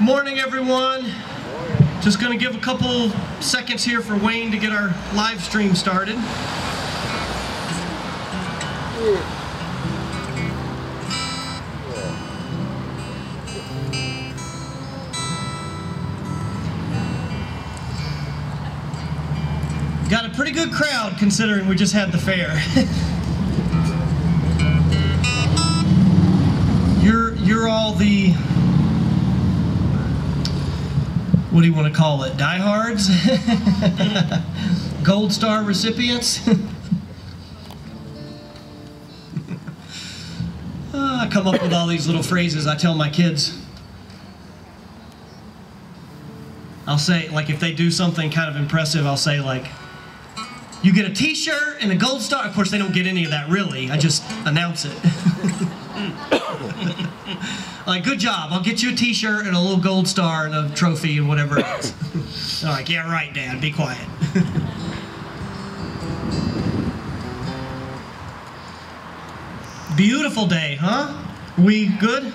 Morning, everyone. Just going to give a couple seconds here for Wayne to get our live stream started. Got a pretty good crowd considering we just had the fair. you're you're all the what do you want to call it? Diehards? Gold star recipients? Ah, I come up with all these little phrases I tell my kids. I'll say, like, if they do something kind of impressive, I'll say, like, you get a t shirt and a gold star. Of course, they don't get any of that really. I just announce it. like, good job. I'll get you a t shirt and a little gold star and a trophy and whatever else. They're like, yeah, right, Dad, be quiet. Beautiful day, huh? We good?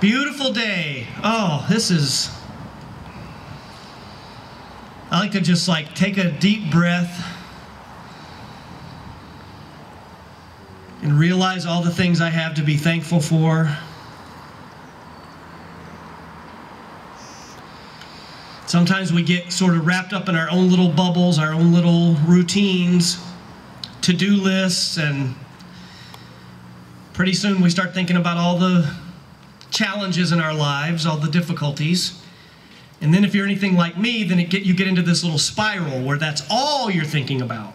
Beautiful day. Oh, this is. I like to just like take a deep breath and realize all the things I have to be thankful for. Sometimes we get sort of wrapped up in our own little bubbles, our own little routines, to do lists, and pretty soon we start thinking about all the challenges in our lives, all the difficulties. And then if you're anything like me, then get, you get into this little spiral where that's all you're thinking about.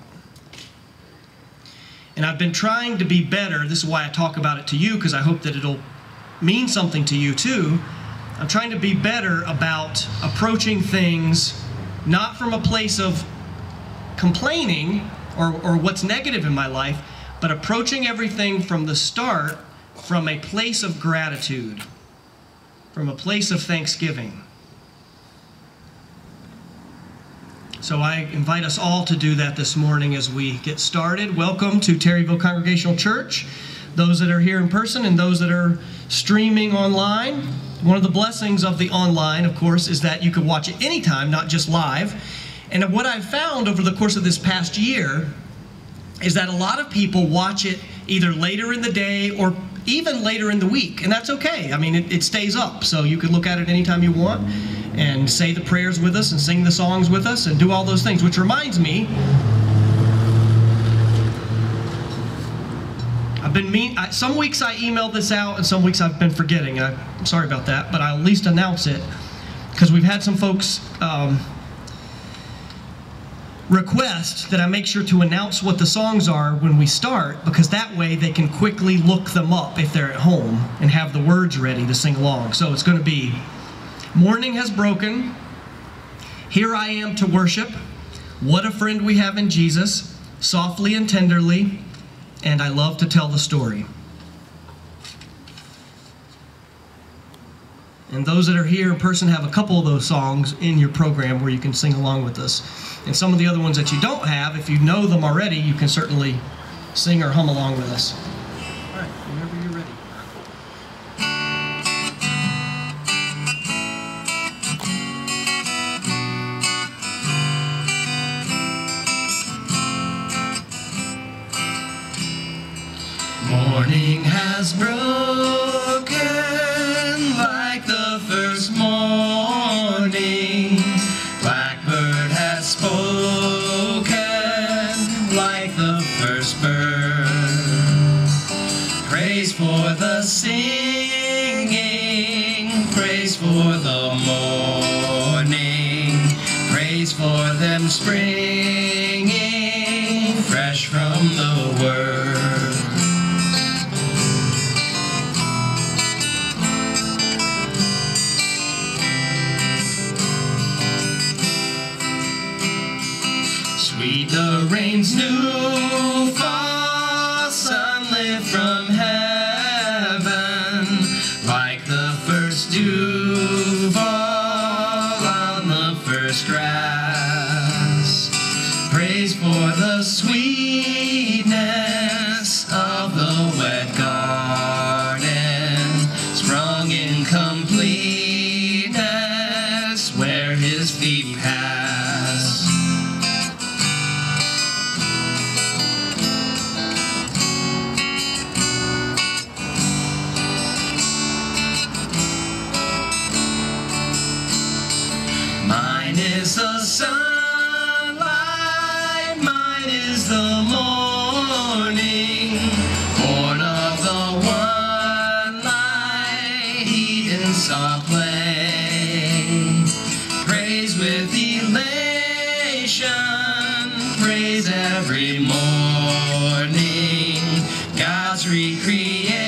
And I've been trying to be better. This is why I talk about it to you, because I hope that it'll mean something to you too. I'm trying to be better about approaching things not from a place of complaining or, or what's negative in my life, but approaching everything from the start from a place of gratitude, from a place of thanksgiving. So I invite us all to do that this morning as we get started. Welcome to Terryville Congregational Church, those that are here in person and those that are streaming online. One of the blessings of the online, of course, is that you can watch it anytime, not just live. And what I've found over the course of this past year is that a lot of people watch it either later in the day or even later in the week, and that's okay. I mean, it, it stays up, so you can look at it anytime you want and say the prayers with us and sing the songs with us and do all those things, which reminds me. I've been mean. I, some weeks I email this out, and some weeks I've been forgetting. I, am sorry about that, but I'll at least announce it because we've had some folks um, request that I make sure to announce what the songs are when we start, because that way they can quickly look them up if they're at home and have the words ready to sing along. So it's going to be Morning has broken. Here I am to worship. What a friend we have in Jesus, softly and tenderly, and I love to tell the story. And those that are here in person have a couple of those songs in your program where you can sing along with us. And some of the other ones that you don't have, if you know them already, you can certainly sing or hum along with us. Has broken recreation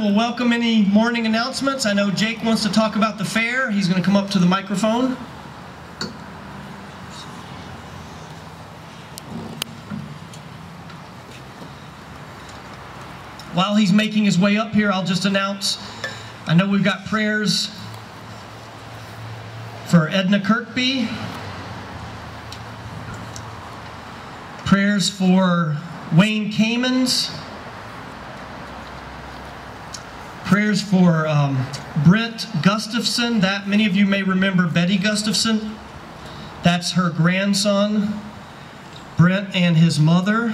time, we'll welcome any morning announcements. I know Jake wants to talk about the fair. He's going to come up to the microphone. While he's making his way up here, I'll just announce, I know we've got prayers for Edna Kirkby, prayers for Wayne Kamens, prayers for um, Brent Gustafson. That many of you may remember Betty Gustafson. That's her grandson, Brent, and his mother.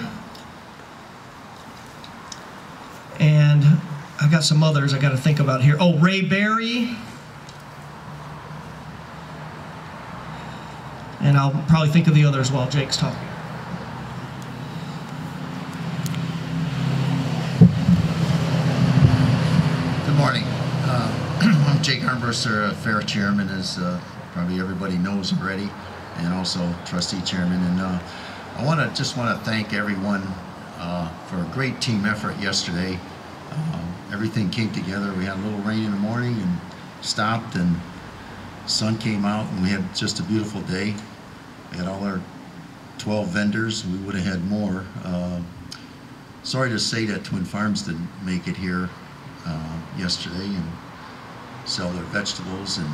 And I've got some others I got to think about here. Oh, Ray Berry. And I'll probably think of the others while Jake's talking. Good morning. Uh, I'm Jake Armbruster, uh, Fair Chairman, as uh, probably everybody knows already, and also Trustee Chairman. And uh, I want to just want to thank everyone uh, for a great team effort yesterday. Um, everything came together. We had a little rain in the morning and stopped, and sun came out, and we had just a beautiful day. We had all our 12 vendors. We would have had more. Uh, sorry to say that Twin Farms didn't make it here uh, yesterday and sell their vegetables and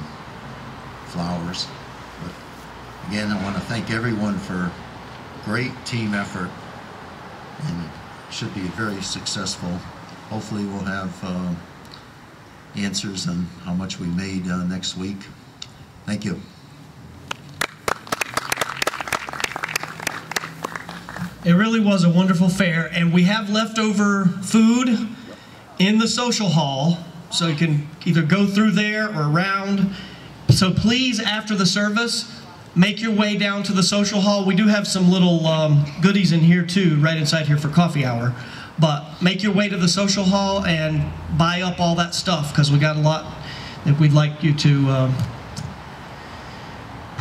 flowers. But again, I want to thank everyone for great team effort and should be very successful. Hopefully we'll have uh, answers on how much we made uh, next week. Thank you. It really was a wonderful fair, and we have leftover food in the social hall, so you can either go through there or around. So please, after the service, make your way down to the social hall. We do have some little um, goodies in here too, right inside here for coffee hour. But make your way to the social hall and buy up all that stuff because we got a lot that we'd like you to um,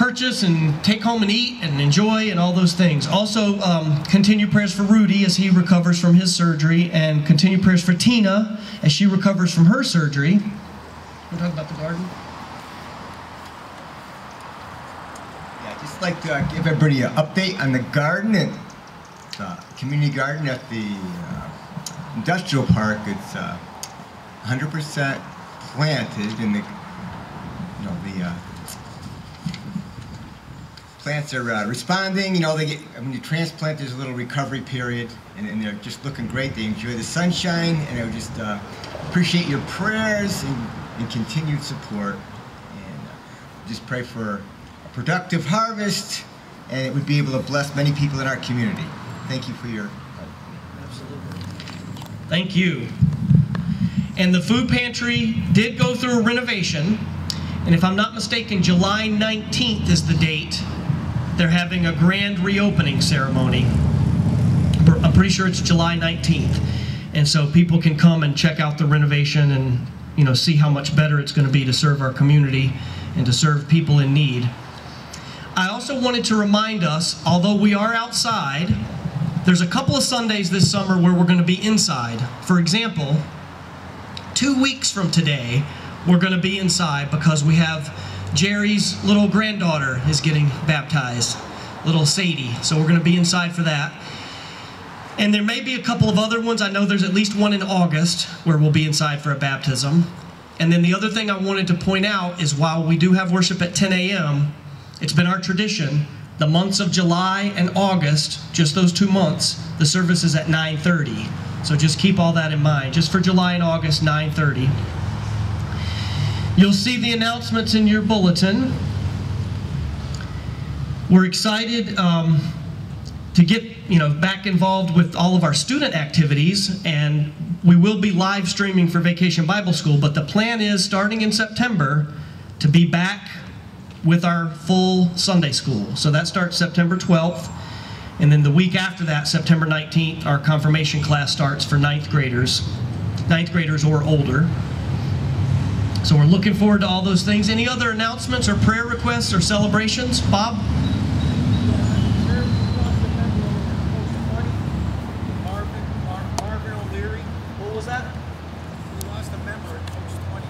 purchase and take home and eat and enjoy and all those things. Also, um, continue prayers for Rudy as he recovers from his surgery, and continue prayers for Tina as she recovers from her surgery. We'll talking about the garden. Yeah, I'd just like to uh, give everybody an update on the garden and the community garden at the uh, industrial park. It's uh, 100% planted, and the you know the uh, plants are uh, responding. You know, they get when you transplant, there's a little recovery period, and, and they're just looking great. They enjoy the sunshine, and I would just uh, appreciate your prayers and, and continued support. And uh, just pray for a productive harvest, and it would be able to bless many people in our community. Thank you for your. Absolutely. Thank you. And the food pantry did go through a renovation. And if I'm not mistaken, July 19th is the date. They're having a grand reopening ceremony. I'm pretty sure it's July 19th. And so people can come and check out the renovation and, you know, see how much better it's going to be to serve our community and to serve people in need. I also wanted to remind us, although we are outside, there's a couple of Sundays this summer where we're going to be inside. For example, two weeks from today, we're going to be inside because we have Jerry's little granddaughter is getting baptized, little Sadie. So we're going to be inside for that. And there may be a couple of other ones. I know there's at least one in August where we'll be inside for a baptism. And then the other thing I wanted to point out is while we do have worship at 10 a.m., it's been our tradition the months of July and August, just those two months, the service is at 9:30. So just keep all that in mind. Just for July and August, 9:30. You'll see the announcements in your bulletin. We're excited um, to get you know back involved with all of our student activities, and we will be live streaming for Vacation Bible School. But the plan is starting in September to be back with our full Sunday school. So that starts September 12th. And then the week after that, September 19th, our confirmation class starts for ninth graders, ninth graders or older. So we're looking forward to all those things. Any other announcements or prayer requests or celebrations? Bob? Marvin, Mar- Marvin O'Leary. What was that? We lost a member at Post 20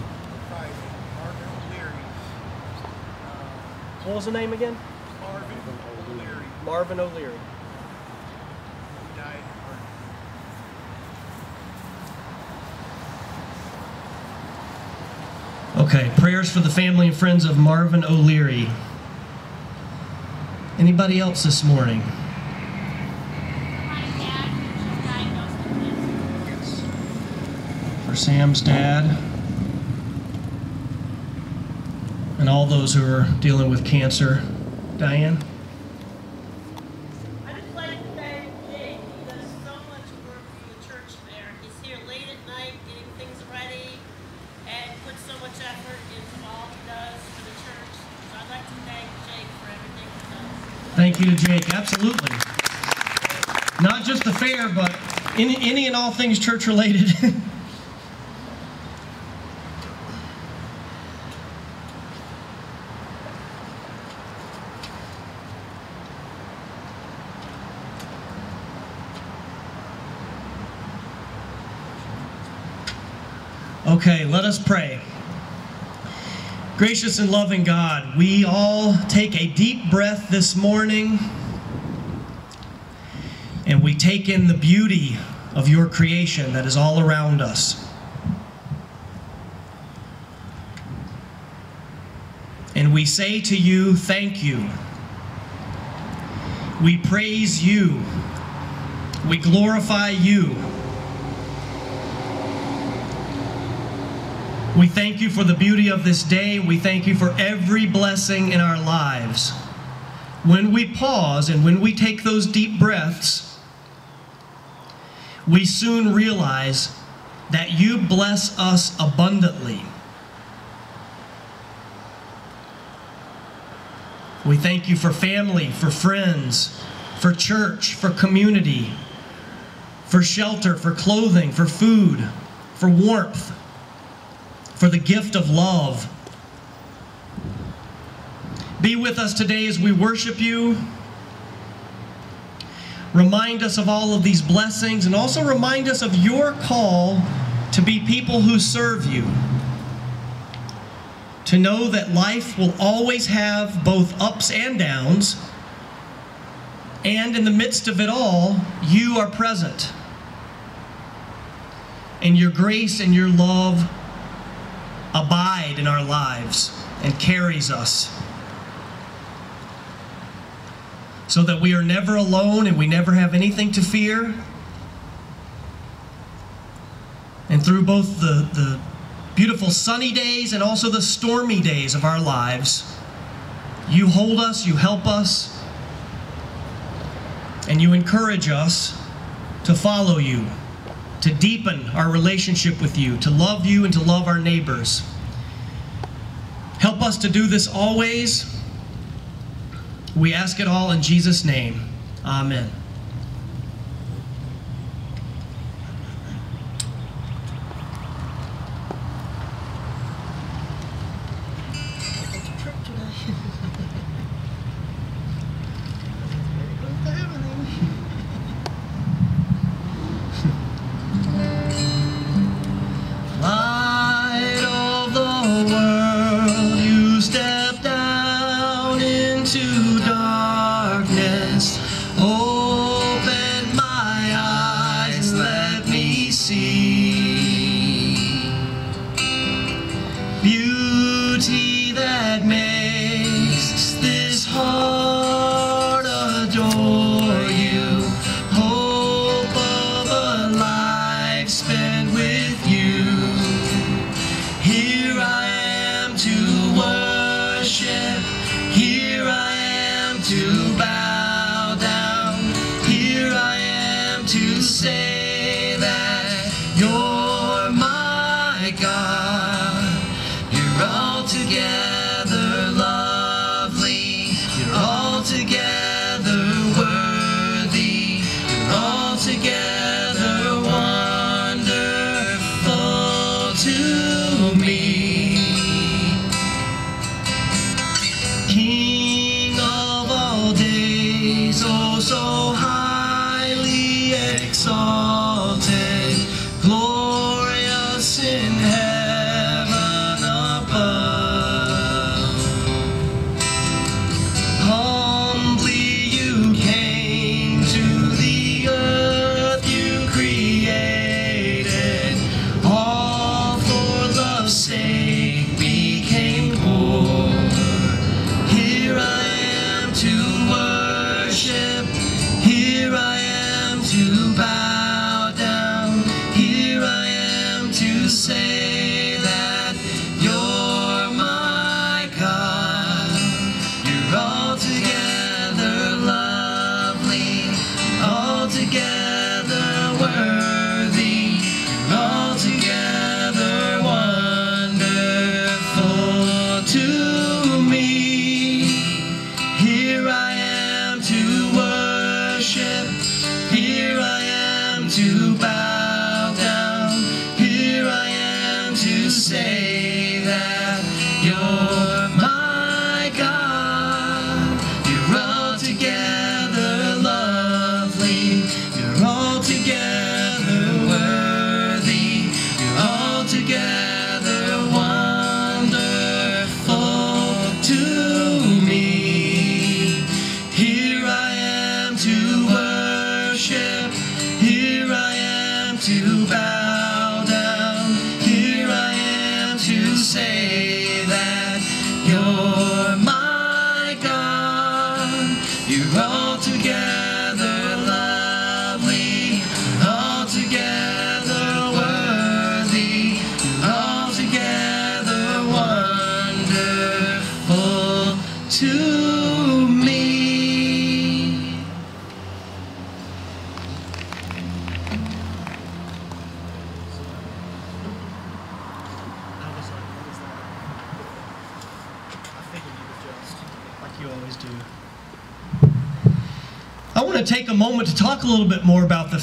Friday. Marvin O'Leary. Uh, What was the name again? Marvin O'Leary. Marvin O'Leary. Okay, prayers for the family and friends of Marvin O'Leary. Anybody else this morning? For Sam's dad. And all those who are dealing with cancer. Diane? I just like to thank Jake. Does so much work for the church there. He's here late at night getting things ready and puts so much effort into all he does for the church. I'd like to thank Jake for everything. Thank you to Jake. Absolutely. Not just the fair, but any, any and all things church related. Okay, let us pray. Gracious and loving God, we all take a deep breath this morning and we take in the beauty of your creation that is all around us. And we say to you, thank you. We praise you. We glorify you. We thank you for the beauty of this day. We thank you for every blessing in our lives. When we pause and when we take those deep breaths, we soon realize that you bless us abundantly. We thank you for family, for friends, for church, for community, for shelter, for clothing, for food, for warmth for the gift of love. Be with us today as we worship you. Remind us of all of these blessings and also remind us of your call to be people who serve you. To know that life will always have both ups and downs, and in the midst of it all, you are present. And your grace and your love abide in our lives and carries us. So that we are never alone and we never have anything to fear. And through both the, the beautiful sunny days and also the stormy days of our lives, you hold us, you help us, and you encourage us to follow you to deepen our relationship with you, to love you and to love our neighbors. Help us to do this always. We ask it all in Jesus' name. Amen.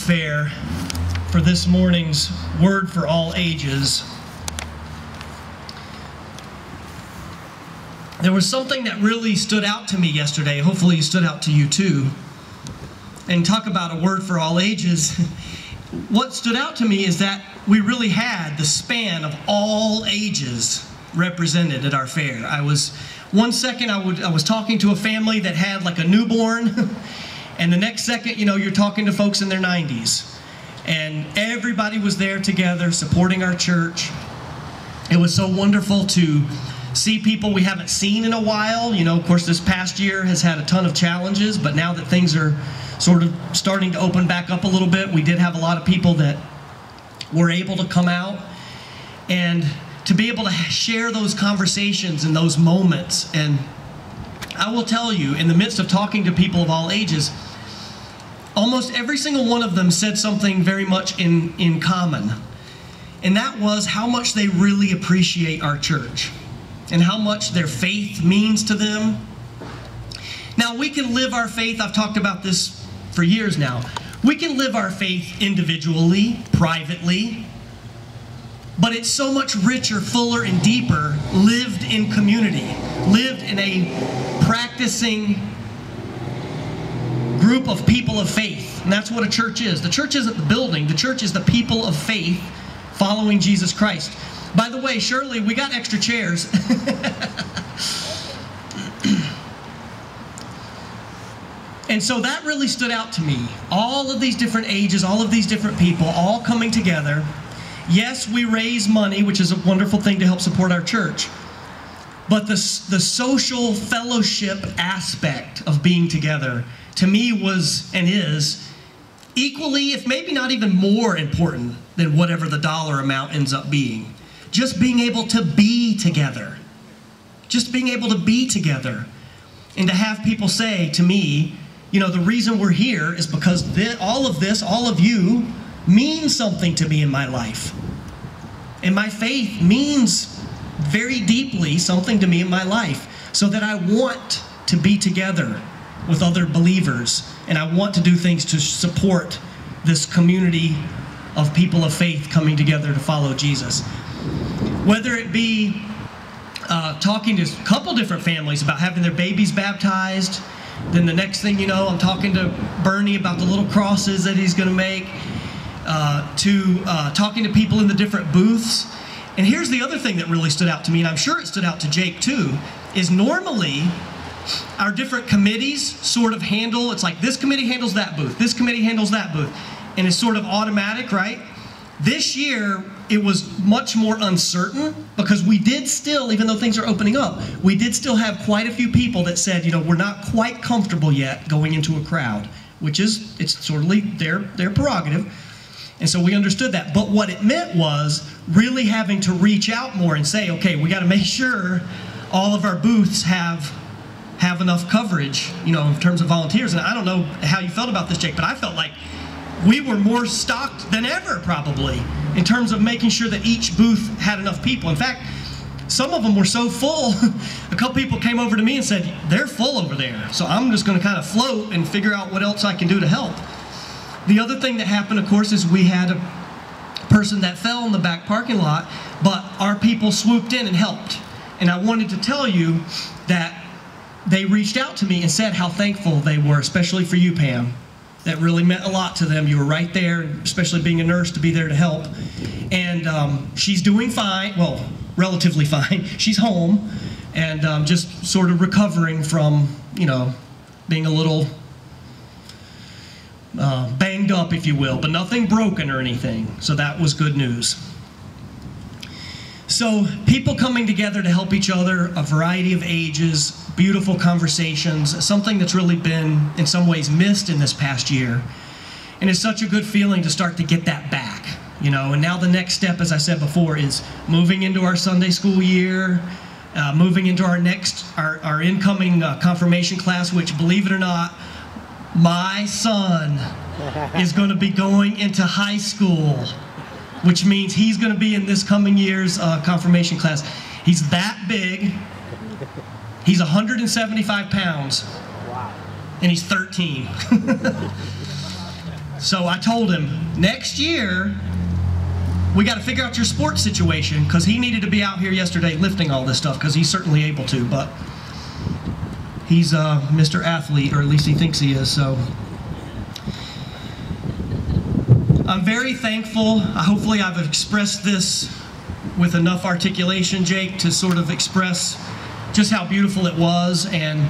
Fair for this morning's Word for All Ages. There was something that really stood out to me yesterday. Hopefully, it stood out to you too. And talk about a word for all ages. What stood out to me is that we really had the span of all ages represented at our fair. I was one second I would I was talking to a family that had like a newborn, and the next second, you know, you're talking to folks in their 90s. And everybody was there together supporting our church. It was so wonderful to see people we haven't seen in a while. You know, of course, this past year has had a ton of challenges, but now that things are sort of starting to open back up a little bit, we did have a lot of people that were able to come out and to be able to share those conversations and those moments. And I will tell you, in the midst of talking to people of all ages, almost every single one of them said something very much in, in common. And that was how much they really appreciate our church and how much their faith means to them. Now, we can live our faith, I've talked about this for years now. We can live our faith individually, privately, but it's so much richer, fuller, and deeper lived in community, lived in a practicing group of people of faith. And that's what a church is. The church isn't the building, the church is the people of faith following Jesus Christ. By the way, Shirley, we got extra chairs. and so that really stood out to me. All of these different ages, all of these different people, all coming together. Yes, we raise money, which is a wonderful thing to help support our church. But the, the social fellowship aspect of being together to me was and is equally, if maybe not even more important than whatever the dollar amount ends up being. Just being able to be together. Just being able to be together. And to have people say to me, you know, the reason we're here is because all of this, all of you, means something to me in my life. And my faith means very deeply something to me in my life. So that I want to be together with other believers. And I want to do things to support this community of people of faith coming together to follow Jesus. Whether it be uh, talking to a couple different families about having their babies baptized. Then the next thing you know, I'm talking to Bernie about the little crosses that he's going to make. Uh, to uh, talking to people in the different booths. And here's the other thing that really stood out to me, and I'm sure it stood out to Jake too, is normally our different committees sort of handle, it's like this committee handles that booth, this committee handles that booth, and it's sort of automatic, right? This year, it was much more uncertain because we did still, even though things are opening up, we did still have quite a few people that said, you know, we're not quite comfortable yet going into a crowd, which is, it's sort of their, their prerogative. And so we understood that. But what it meant was really having to reach out more and say, okay, we got to make sure all of our booths have have enough coverage, you know, in terms of volunteers. And I don't know how you felt about this, Jake, but I felt like we were more stocked than ever, probably, in terms of making sure that each booth had enough people. In fact, some of them were so full, a couple people came over to me and said, they're full over there. So I'm just going to kind of float and figure out what else I can do to help. The other thing that happened, of course, is we had a person that fell in the back parking lot, but our people swooped in and helped. And I wanted to tell you that they reached out to me and said how thankful they were, especially for you, Pam. That really meant a lot to them. You were right there, especially being a nurse to be there to help. And um, she's doing fine, well, relatively fine. She's home and um, just sort of recovering from, you know, being a little uh, banged up, if you will, but nothing broken or anything. So that was good news. So, people coming together to help each other, a variety of ages, beautiful conversations, something that's really been, in some ways, missed in this past year. And it's such a good feeling to start to get that back, you know. And now the next step, as I said before, is moving into our Sunday school year, uh, moving into our next, our, our incoming uh, confirmation class, which, believe it or not, my son is going to be going into high school, which means he's going to be in this coming year's uh, confirmation class. He's that big. He's 175 pounds. And he's 13. so I told him, next year, we got to figure out your sports situation because he needed to be out here yesterday lifting all this stuff because he's certainly able to. But he's uh, Mr. Athlete, or at least he thinks he is. So I'm very thankful. Hopefully, I've expressed this with enough articulation, Jake, to sort of express just how beautiful it was. And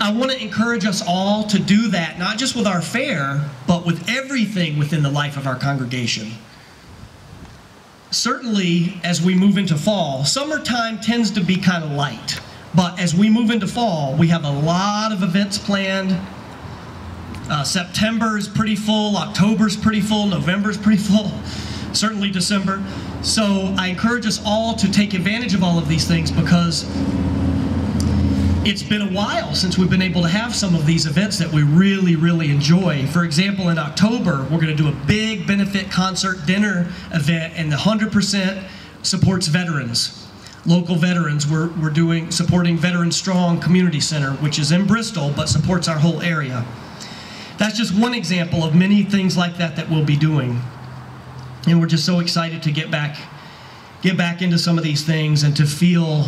I want to encourage us all to do that, not just with our fair, but with everything within the life of our congregation certainly as we move into fall, summertime tends to be kind of light. But as we move into fall, we have a lot of events planned. Uh, September is pretty full, October is pretty full, November is pretty full, certainly December. So I encourage us all to take advantage of all of these things because it's been a while since we've been able to have some of these events that we really, really enjoy. For example, in October, we're going to do a big benefit concert dinner event, and the 100% supports veterans, local veterans. We're, we're doing supporting Veteran Strong Community Center, which is in Bristol, but supports our whole area. That's just one example of many things like that that we'll be doing. And we're just so excited to get back, get back into some of these things and to feel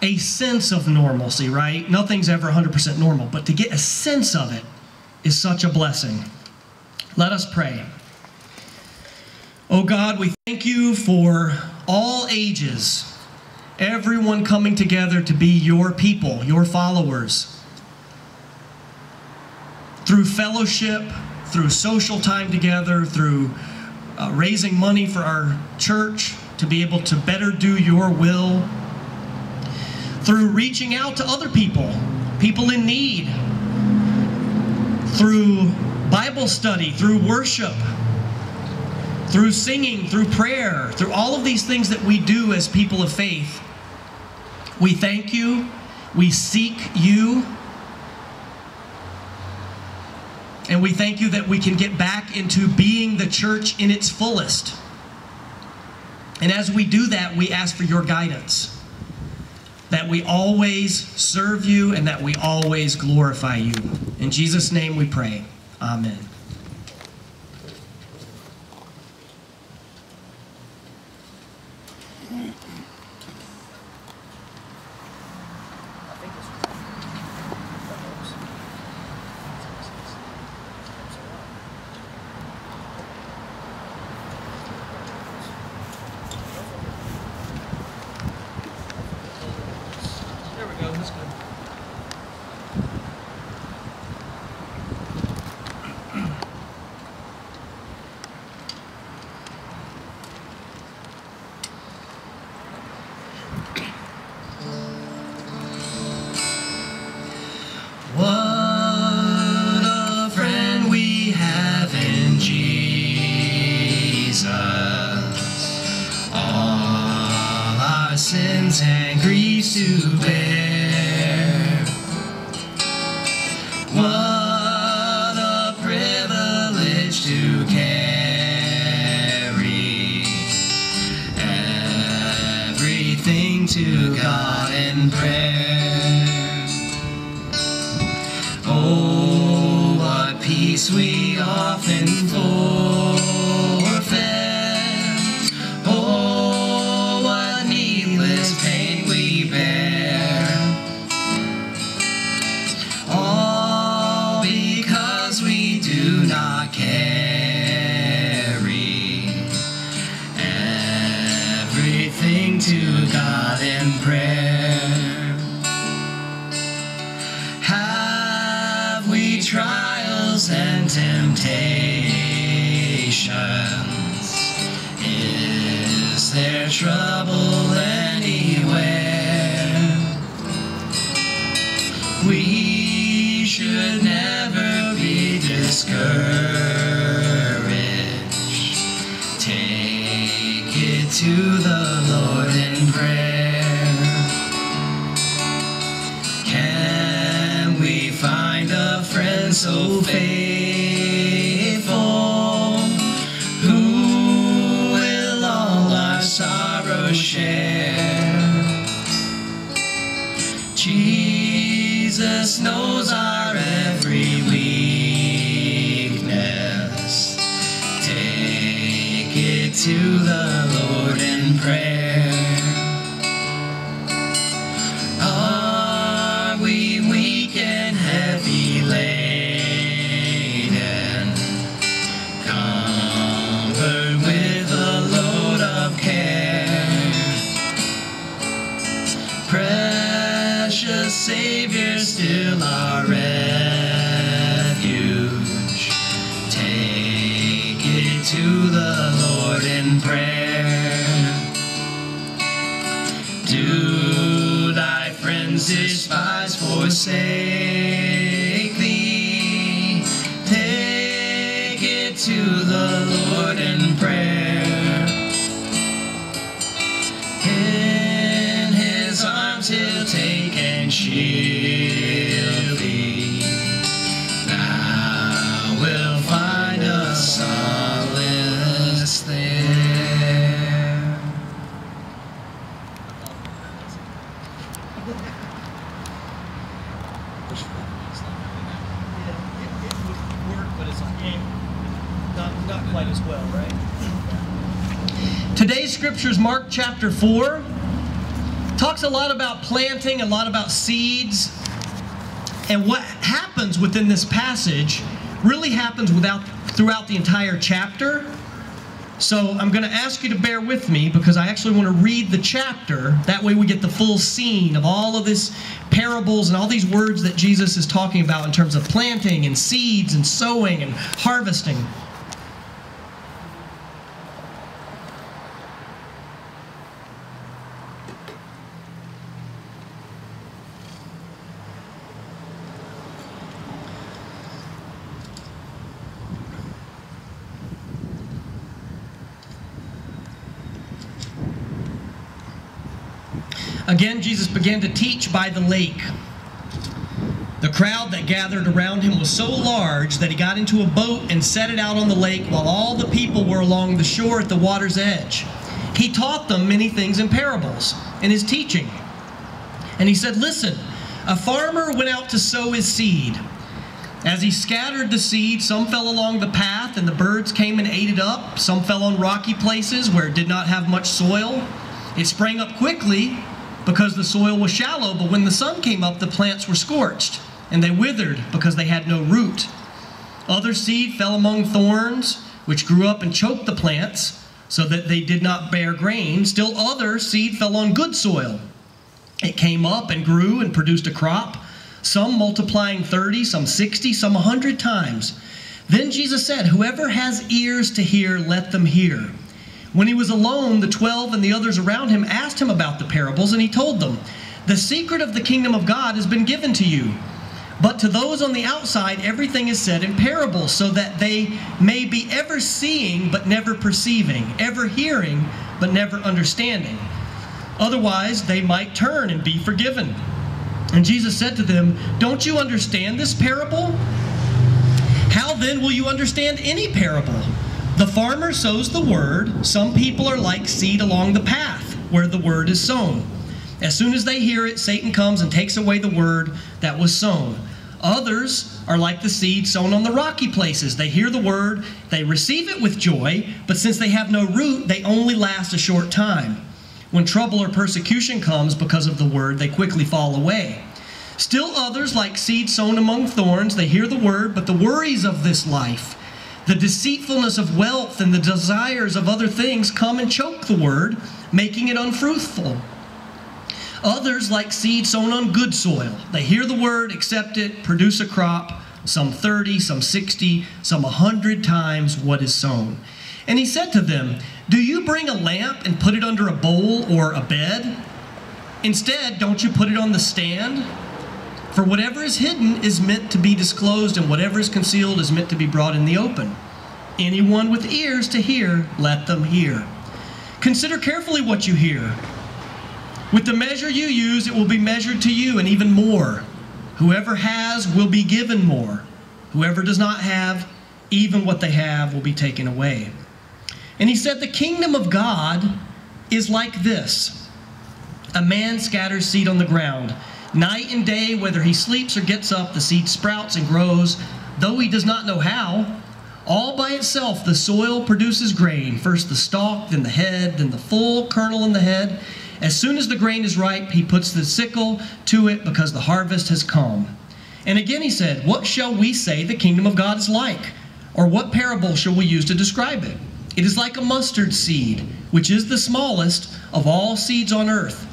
a sense of normalcy, right? Nothing's ever 100% normal, but to get a sense of it is such a blessing. Let us pray. Oh God, we thank you for all ages, everyone coming together to be your people, your followers. Through fellowship, through social time together, through uh, raising money for our church, to be able to better do your will through reaching out to other people, people in need, through Bible study, through worship, through singing, through prayer, through all of these things that we do as people of faith. We thank you. We seek you. And we thank you that we can get back into being the church in its fullest. And as we do that, we ask for your guidance. That we always serve you and that we always glorify you. In Jesus' name we pray. Amen. Discouraged. Take it to the Lord in prayer. Can we find a friend so faithful chapter 4. Talks a lot about planting, a lot about seeds. And what happens within this passage really happens without, throughout the entire chapter. So I'm going to ask you to bear with me because I actually want to read the chapter. That way we get the full scene of all of this parables and all these words that Jesus is talking about in terms of planting and seeds and sowing and harvesting. Again, Jesus began to teach by the lake. The crowd that gathered around him was so large that he got into a boat and set it out on the lake while all the people were along the shore at the water's edge. He taught them many things in parables in his teaching. And he said, Listen, a farmer went out to sow his seed. As he scattered the seed, some fell along the path, and the birds came and ate it up. Some fell on rocky places where it did not have much soil. It sprang up quickly because the soil was shallow, but when the sun came up, the plants were scorched, and they withered because they had no root. Other seed fell among thorns, which grew up and choked the plants, so that they did not bear grain. Still other seed fell on good soil. It came up and grew and produced a crop, some multiplying 30, some 60, some 100 times. Then Jesus said, Whoever has ears to hear, let them hear. When he was alone, the twelve and the others around him asked him about the parables, and he told them, The secret of the kingdom of God has been given to you. But to those on the outside, everything is said in parables, so that they may be ever seeing but never perceiving, ever hearing but never understanding. Otherwise, they might turn and be forgiven. And Jesus said to them, Don't you understand this parable? How then will you understand any parable? The farmer sows the word. Some people are like seed along the path where the word is sown. As soon as they hear it, Satan comes and takes away the word that was sown. Others are like the seed sown on the rocky places. They hear the word, they receive it with joy, but since they have no root, they only last a short time. When trouble or persecution comes because of the word, they quickly fall away. Still others, like seed sown among thorns, they hear the word, but the worries of this life, the deceitfulness of wealth, and the desires of other things come and choke the word, making it unfruitful. Others, like seed sown on good soil, they hear the word, accept it, produce a crop, some 30, some 60, some 100 times what is sown. And he said to them, Do you bring a lamp and put it under a bowl or a bed? Instead, don't you put it on the stand? For whatever is hidden is meant to be disclosed, and whatever is concealed is meant to be brought in the open. Anyone with ears to hear, let them hear. Consider carefully what you hear. With the measure you use, it will be measured to you, and even more. Whoever has will be given more. Whoever does not have, even what they have will be taken away. And he said, The kingdom of God is like this a man scatters seed on the ground. Night and day, whether he sleeps or gets up, the seed sprouts and grows, though he does not know how. All by itself, the soil produces grain first the stalk, then the head, then the full kernel in the head. As soon as the grain is ripe, he puts the sickle to it because the harvest has come. And again he said, What shall we say the kingdom of God is like? Or what parable shall we use to describe it? It is like a mustard seed, which is the smallest of all seeds on earth.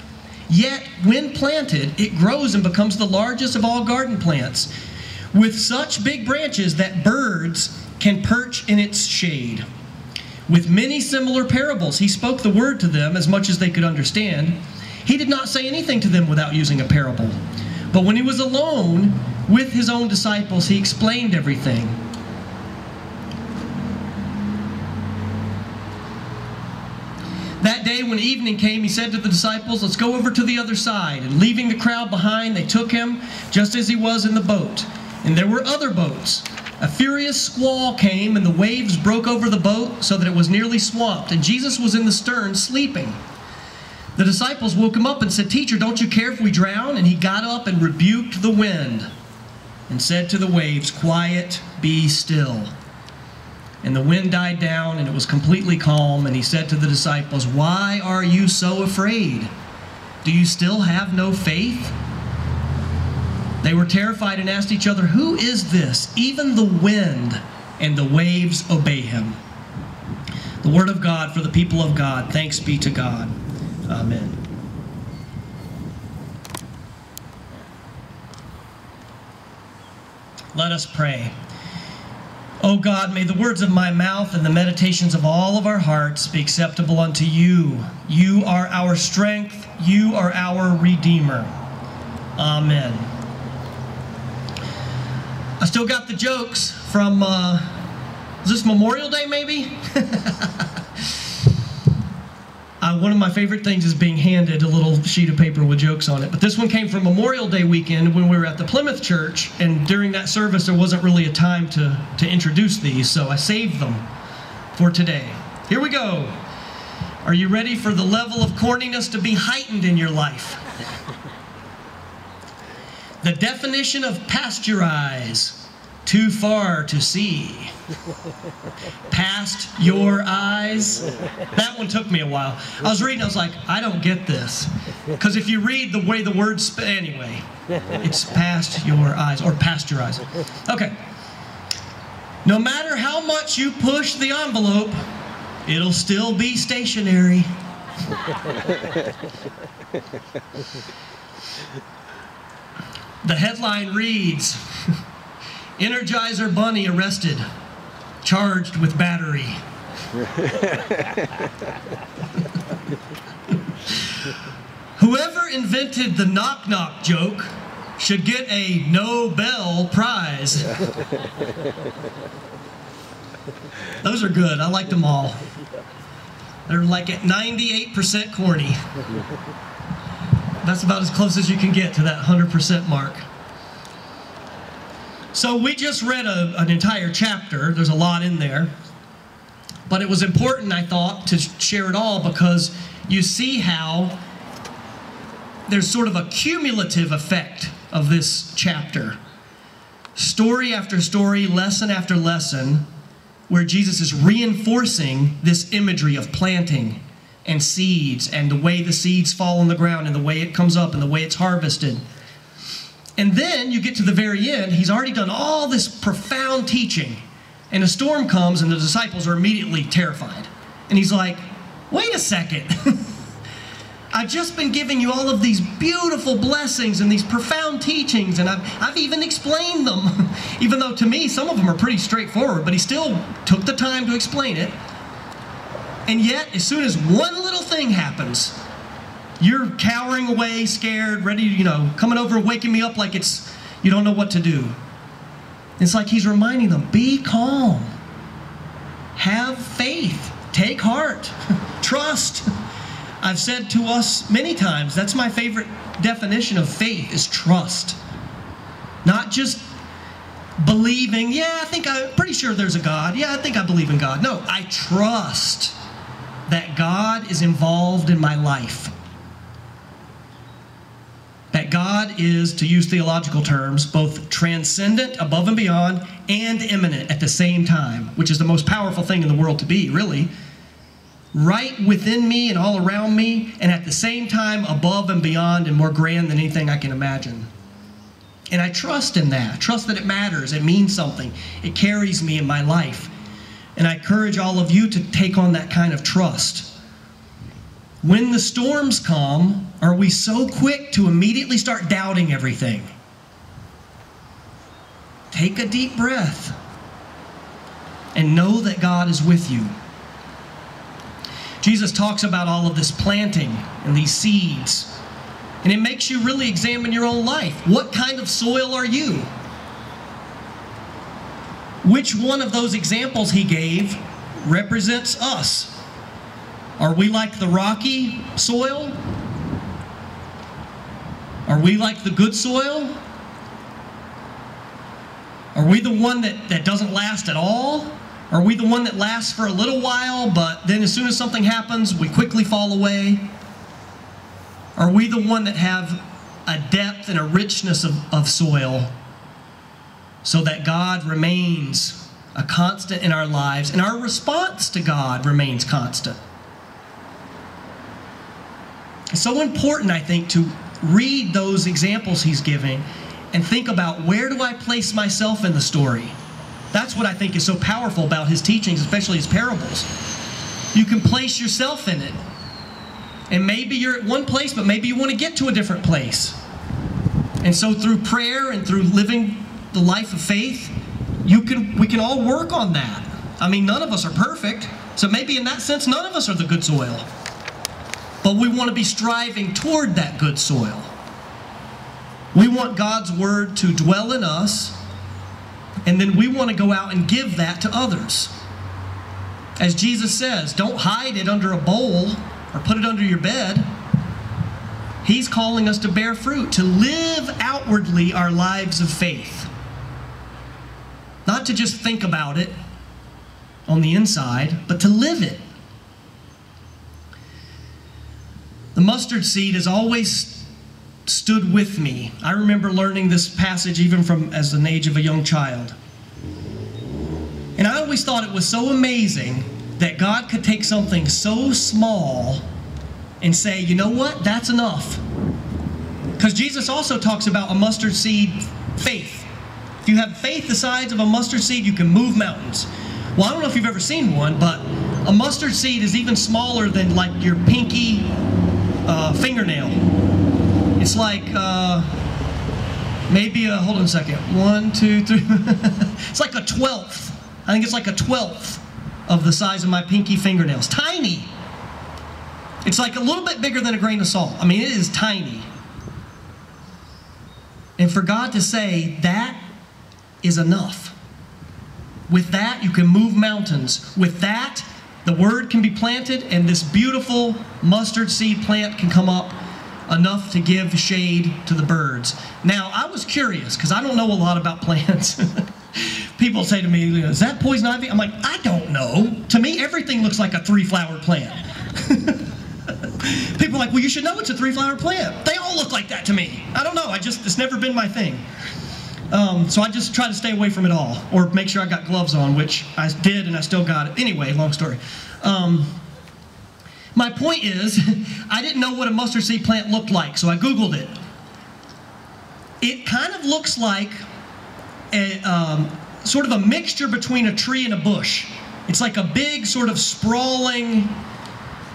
Yet, when planted, it grows and becomes the largest of all garden plants, with such big branches that birds can perch in its shade. With many similar parables, he spoke the word to them as much as they could understand. He did not say anything to them without using a parable. But when he was alone with his own disciples, he explained everything. Day, when evening came, he said to the disciples, Let's go over to the other side. And leaving the crowd behind, they took him just as he was in the boat. And there were other boats. A furious squall came, and the waves broke over the boat so that it was nearly swamped. And Jesus was in the stern, sleeping. The disciples woke him up and said, Teacher, don't you care if we drown? And he got up and rebuked the wind and said to the waves, Quiet, be still. And the wind died down, and it was completely calm. And he said to the disciples, Why are you so afraid? Do you still have no faith? They were terrified and asked each other, Who is this? Even the wind and the waves obey him. The word of God for the people of God. Thanks be to God. Amen. Let us pray. O God, may the words of my mouth and the meditations of all of our hearts be acceptable unto you. You are our strength, you are our Redeemer. Amen. I still got the jokes from, uh, is this Memorial Day maybe? Uh, one of my favorite things is being handed a little sheet of paper with jokes on it. But this one came from Memorial Day weekend when we were at the Plymouth Church, and during that service, there wasn't really a time to, to introduce these, so I saved them for today. Here we go. Are you ready for the level of corniness to be heightened in your life? The definition of pasteurize too far to see. Past your eyes. That one took me a while. I was reading, I was like, I don't get this. Because if you read the way the words, sp- anyway, it's past your eyes or past your eyes. Okay. No matter how much you push the envelope, it'll still be stationary. The headline reads Energizer Bunny arrested, charged with battery. Whoever invented the knock knock joke should get a Nobel Prize. Those are good. I liked them all. They're like at 98% corny. That's about as close as you can get to that 100% mark. So we just read a, an entire chapter. There's a lot in there. But it was important, I thought, to share it all because you see how there's sort of a cumulative effect of this chapter. Story after story, lesson after lesson, where Jesus is reinforcing this imagery of planting and seeds and the way the seeds fall on the ground and the way it comes up and the way it's harvested. And then you get to the very end, he's already done all this profound teaching, and a storm comes, and the disciples are immediately terrified. And he's like, wait a second. I've just been giving you all of these beautiful blessings and these profound teachings, and I've, I've even explained them. even though to me, some of them are pretty straightforward, but he still took the time to explain it. And yet, as soon as one little thing happens, you're cowering away, scared, ready, you know, coming over, waking me up like it's, you don't know what to do. It's like he's reminding them be calm, have faith, take heart, trust. I've said to us many times, that's my favorite definition of faith is trust. Not just believing, yeah, I think I'm pretty sure there's a God. Yeah, I think I believe in God. No, I trust that God is involved in my life. That God is, to use theological terms, both transcendent, above and beyond, and immanent at the same time, which is the most powerful thing in the world to be, really. Right within me and all around me, and at the same time above and beyond and more grand than anything I can imagine. And I trust in that. I trust that it matters. It means something. It carries me in my life. And I encourage all of you to take on that kind of trust. When the storms come, are we so quick to immediately start doubting everything? Take a deep breath and know that God is with you. Jesus talks about all of this planting and these seeds. And it makes you really examine your own life. What kind of soil are you? Which one of those examples he gave represents us? Are we like the rocky soil? Are we like the good soil? Are we the one that, that doesn't last at all? Are we the one that lasts for a little while, but then as soon as something happens, we quickly fall away? Are we the one that have a depth and a richness of, of soil so that God remains a constant in our lives and our response to God remains constant? So important, I think, to read those examples he's giving and think about where do I place myself in the story? That's what I think is so powerful about his teachings, especially his parables. You can place yourself in it. And maybe you're at one place, but maybe you want to get to a different place. And so through prayer and through living the life of faith, you can we can all work on that. I mean, none of us are perfect. So maybe in that sense, none of us are the good soil. But we want to be striving toward that good soil. We want God's word to dwell in us, and then we want to go out and give that to others. As Jesus says, don't hide it under a bowl or put it under your bed. He's calling us to bear fruit, to live outwardly our lives of faith. Not to just think about it on the inside, but to live it. The mustard seed has always stood with me. I remember learning this passage even from as an age of a young child. And I always thought it was so amazing that God could take something so small and say, you know what, that's enough. Because Jesus also talks about a mustard seed faith. If you have faith the size of a mustard seed, you can move mountains. Well, I don't know if you've ever seen one, but a mustard seed is even smaller than like your pinky uh, fingernail. It's like uh, maybe a, hold on a second, one, two, three. it's like a twelfth. I think it's like a twelfth of the size of my pinky fingernails. Tiny. It's like a little bit bigger than a grain of salt. I mean, it is tiny. And for God to say that is enough. With that, you can move mountains. With that, the word can be planted, and this beautiful mustard seed plant can come up enough to give shade to the birds. Now, I was curious because I don't know a lot about plants. People say to me, Is that poison ivy? I'm like, I don't know. To me, everything looks like a three flower plant. People are like, Well, you should know it's a three flower plant. They all look like that to me. I don't know. I just, it's never been my thing. Um, so I just try to stay away from it all, or make sure I got gloves on, which I did, and I still got it. Anyway, long story. Um, my point is, I didn't know what a mustard seed plant looked like, so I Googled it. It kind of looks like a um, sort of a mixture between a tree and a bush. It's like a big, sort of sprawling.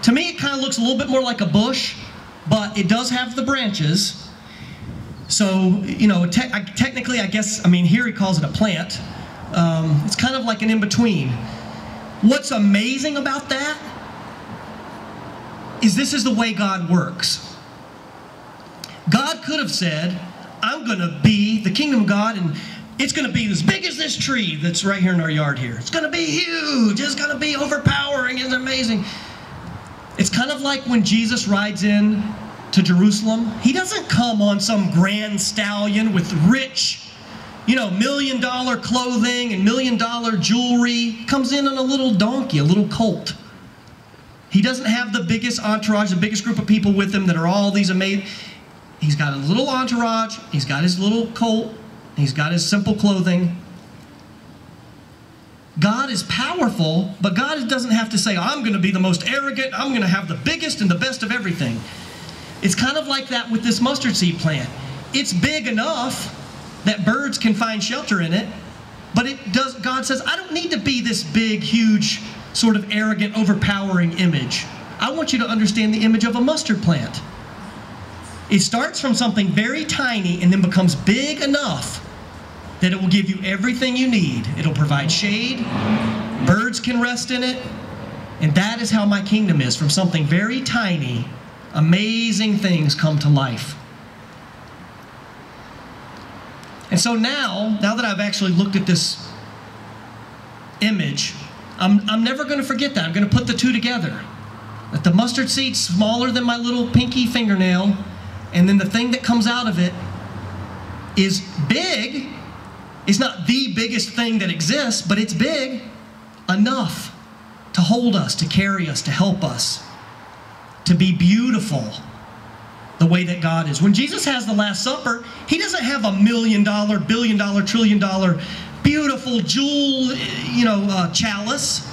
To me, it kind of looks a little bit more like a bush, but it does have the branches. So, you know, te I, technically, I guess, I mean, here he calls it a plant. Um, it's kind of like an in between. What's amazing about that is this is the way God works. God could have said, I'm going to be the kingdom of God, and it's going to be as big as this tree that's right here in our yard here. It's going to be huge. It's going to be overpowering. It's amazing. It's kind of like when Jesus rides in to Jerusalem, he doesn't come on some grand stallion with rich, you know, million dollar clothing and million dollar jewelry. Comes in on a little donkey, a little colt. He doesn't have the biggest entourage, the biggest group of people with him that are all these amazing. He's got a little entourage, he's got his little colt, he's got his simple clothing. God is powerful, but God doesn't have to say, I'm going to be the most arrogant, I'm going to have the biggest and the best of everything. It's kind of like that with this mustard seed plant. It's big enough that birds can find shelter in it, but it does God says, I don't need to be this big, huge, sort of arrogant, overpowering image. I want you to understand the image of a mustard plant. It starts from something very tiny and then becomes big enough that it will give you everything you need. It'll provide shade, birds can rest in it, and that is how my kingdom is from something very tiny amazing things come to life. And so now, now that I've actually looked at this image, I'm, I'm never going to forget that. I'm going to put the two together. That the mustard seed's smaller than my little pinky fingernail, and then the thing that comes out of it is big. It's not the biggest thing that exists, but it's big enough to hold us, to carry us, to help us to be beautiful the way that God is. When Jesus has the Last Supper, he doesn't have a million dollar, billion dollar, trillion dollar, beautiful jewel, you know, uh, chalice.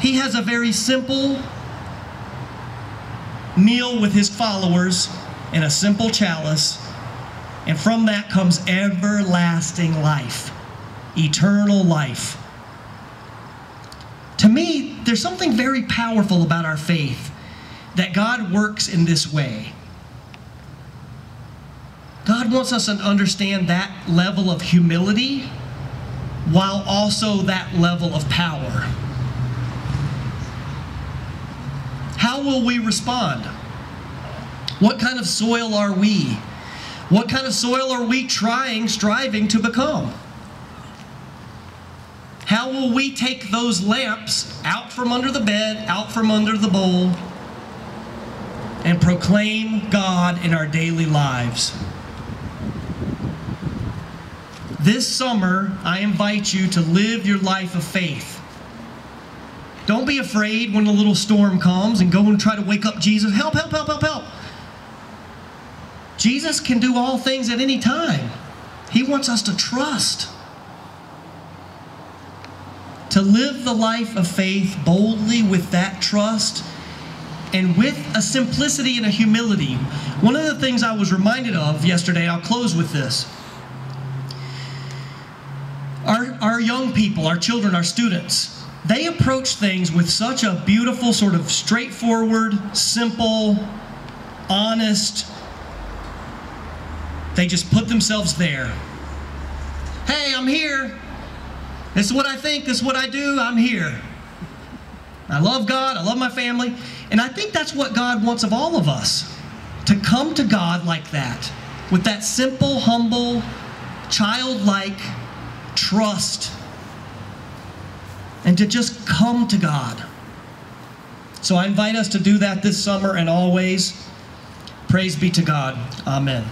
He has a very simple meal with his followers in a simple chalice, and from that comes everlasting life, eternal life. To me, there's something very powerful about our faith that God works in this way. God wants us to understand that level of humility while also that level of power. How will we respond? What kind of soil are we? What kind of soil are we trying, striving to become? How will we take those lamps out from under the bed, out from under the bowl, and proclaim God in our daily lives. This summer, I invite you to live your life of faith. Don't be afraid when a little storm comes and go and try to wake up Jesus. Help, help, help, help, help. Jesus can do all things at any time. He wants us to trust. To live the life of faith boldly with that trust and with a simplicity and a humility. One of the things I was reminded of yesterday, I'll close with this. Our, our young people, our children, our students, they approach things with such a beautiful, sort of straightforward, simple, honest, they just put themselves there. Hey, I'm here. This is what I think, this is what I do, I'm here. I love God, I love my family, and I think that's what God wants of all of us to come to God like that, with that simple, humble, childlike trust, and to just come to God. So I invite us to do that this summer and always. Praise be to God. Amen.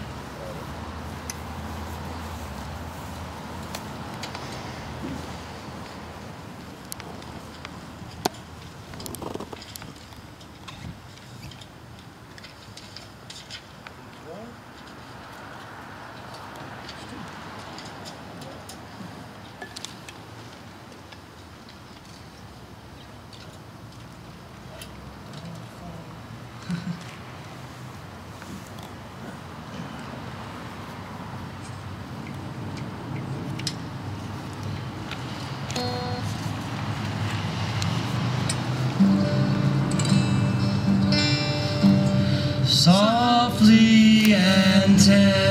And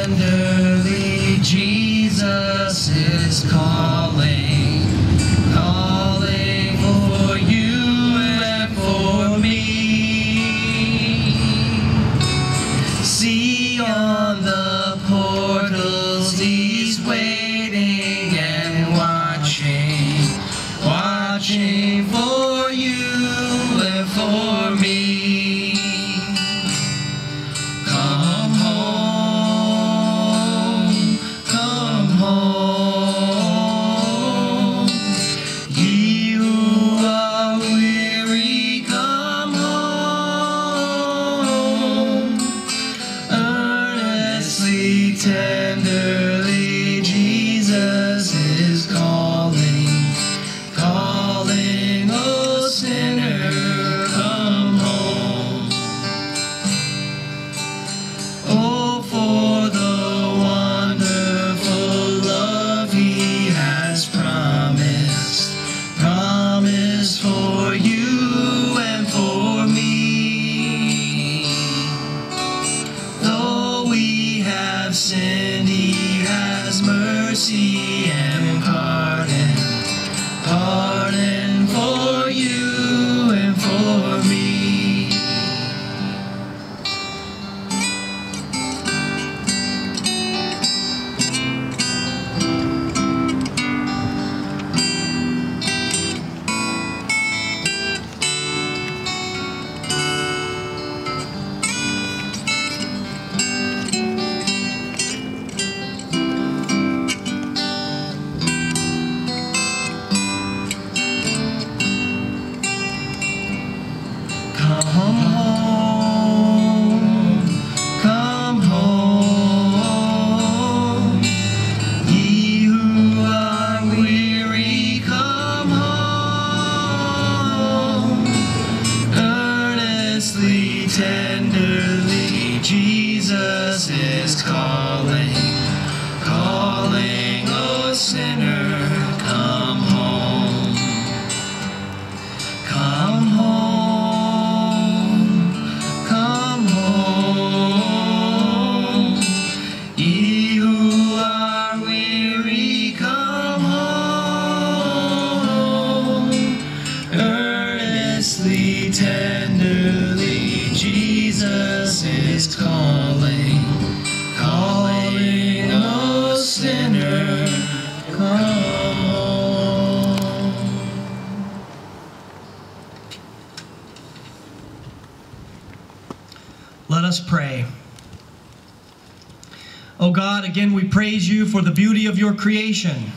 for the beauty of your creation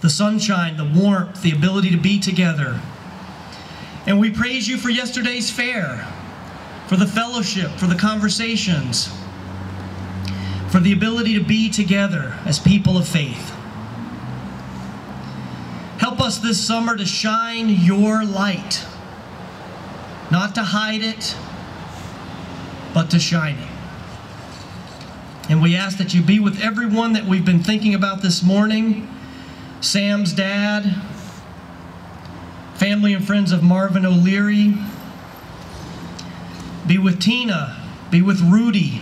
the sunshine, the warmth, the ability to be together. And we praise you for yesterday's fair, for the fellowship, for the conversations, for the ability to be together as people of faith. Help us this summer to shine your light, not to hide it, but to shine it. And we ask that you be with everyone that we've been thinking about this morning Sam's dad, family and friends of Marvin O'Leary. Be with Tina. Be with Rudy.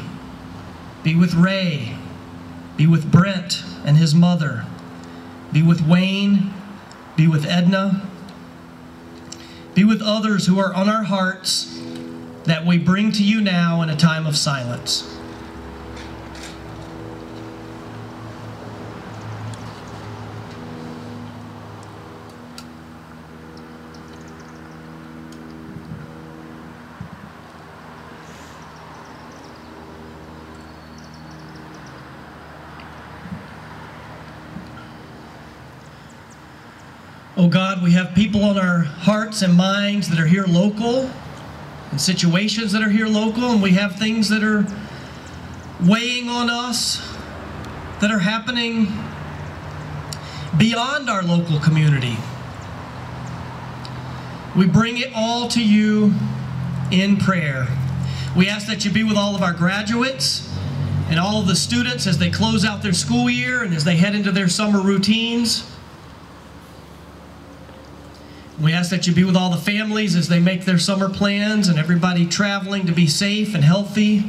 Be with Ray. Be with Brent and his mother. Be with Wayne. Be with Edna. Be with others who are on our hearts that we bring to you now in a time of silence. Oh God, we have people on our hearts and minds that are here local, and situations that are here local, and we have things that are weighing on us, that are happening beyond our local community. We bring it all to you in prayer. We ask that you be with all of our graduates and all of the students as they close out their school year and as they head into their summer routines. We ask that you be with all the families as they make their summer plans and everybody traveling to be safe and healthy.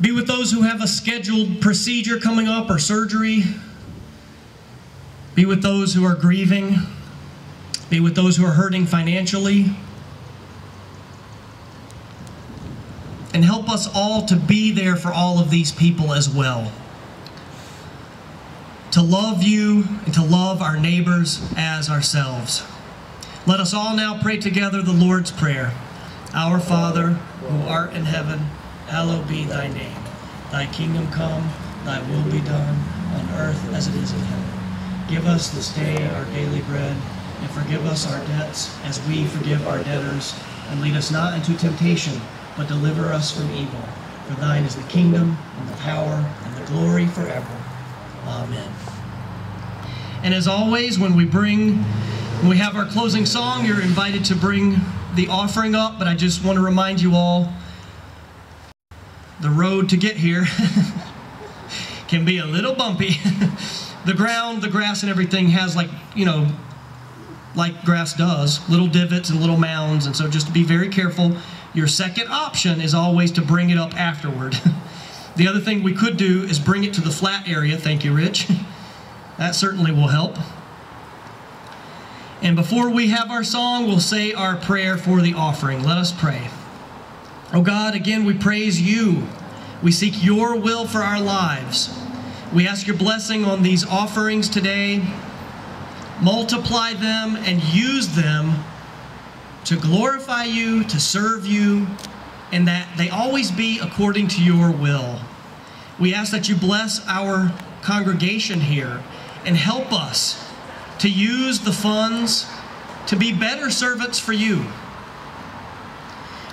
Be with those who have a scheduled procedure coming up or surgery. Be with those who are grieving. Be with those who are hurting financially. And help us all to be there for all of these people as well to love you and to love our neighbors as ourselves. Let us all now pray together the Lord's Prayer. Our Father, who art in heaven, hallowed be thy name. Thy kingdom come, thy will be done, on earth as it is in heaven. Give us this day our daily bread, and forgive us our debts as we forgive our debtors. And lead us not into temptation, but deliver us from evil. For thine is the kingdom, and the power, and the glory forever. Oh, Amen. And as always, when we bring, when we have our closing song, you're invited to bring the offering up. But I just want to remind you all the road to get here can be a little bumpy. the ground, the grass, and everything has, like, you know, like grass does, little divots and little mounds. And so just to be very careful. Your second option is always to bring it up afterward. The other thing we could do is bring it to the flat area. Thank you, Rich. that certainly will help. And before we have our song, we'll say our prayer for the offering. Let us pray. Oh God, again, we praise you. We seek your will for our lives. We ask your blessing on these offerings today. Multiply them and use them to glorify you, to serve you, and that they always be according to your will. We ask that you bless our congregation here and help us to use the funds to be better servants for you.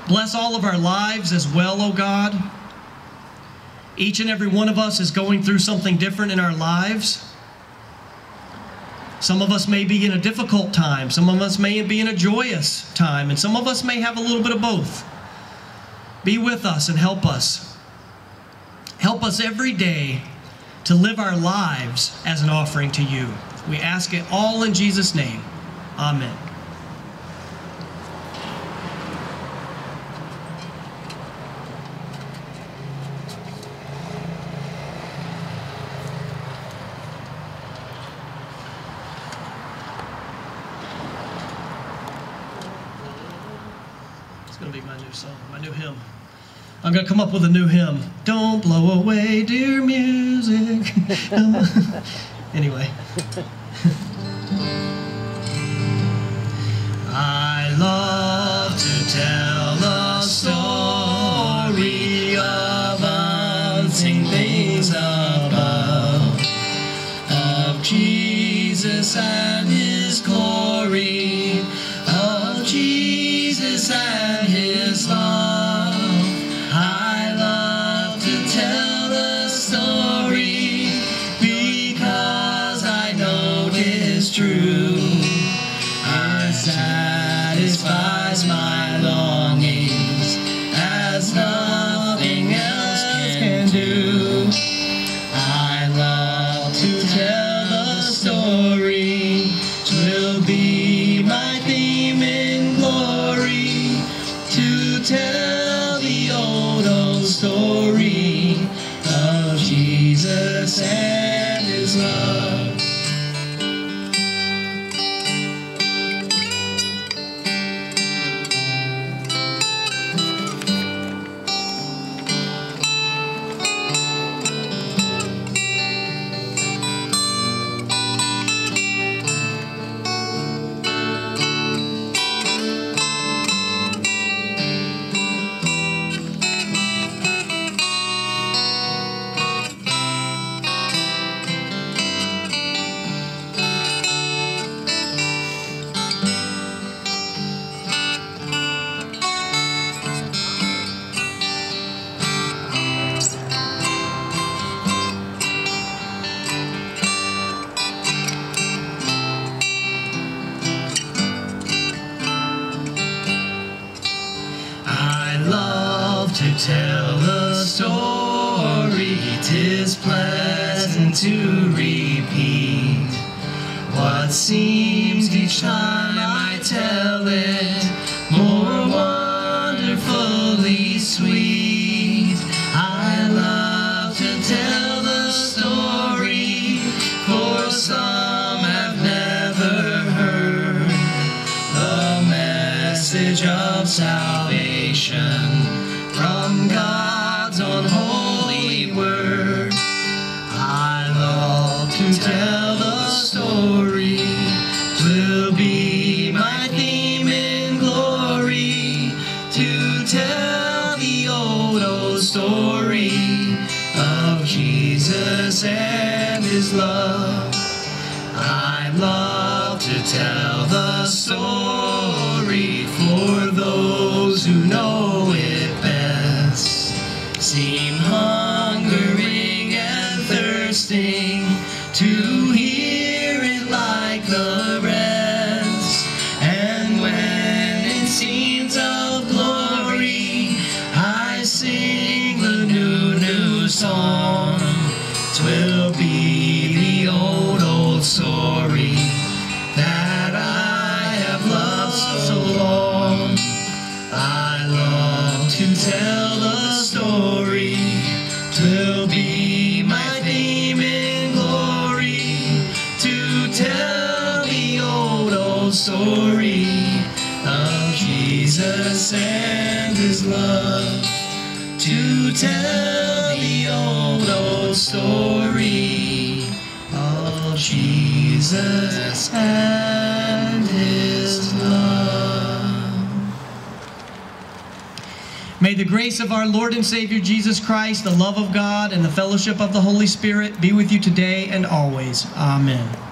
Bless all of our lives as well, O oh God. Each and every one of us is going through something different in our lives. Some of us may be in a difficult time, some of us may be in a joyous time, and some of us may have a little bit of both. Be with us and help us. Help us every day to live our lives as an offering to you. We ask it all in Jesus' name. Amen. I'm going to come up with a new hymn. Don't blow away, dear music. Um, anyway. I love to tell the story of unseen things above, of Jesus and his glory. story of Jesus and his love. soul. the grace of our Lord and Savior Jesus Christ, the love of God, and the fellowship of the Holy Spirit be with you today and always. Amen.